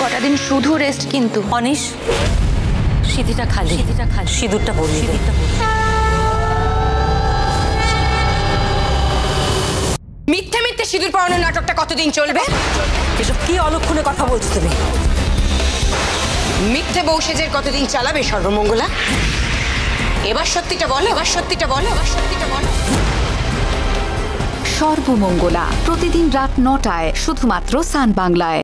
কটা দিন শুধু রেস্ট কিন্তু। অনিশ সিঁথিটা খালি। সিঁথিটা খালি। সিঁদুরটা পরিয়ে দে। মিথ্যে মিথ্যে সিঁদুর পরানোর নাটকটা কতদিন চলবে? এসব কি অলক্ষণে কথা বলছো তুমি? মিথ্যে বউ সেজের কতদিন চালাবে সর্বমঙ্গলা? এবার সত্যিটা বলো এবার সত্যিটা বলো এবার সত্যিটা বলো। সর্বমঙ্গলা প্রতিদিন রাত নটায় শুধুমাত্র সান বাংলায়।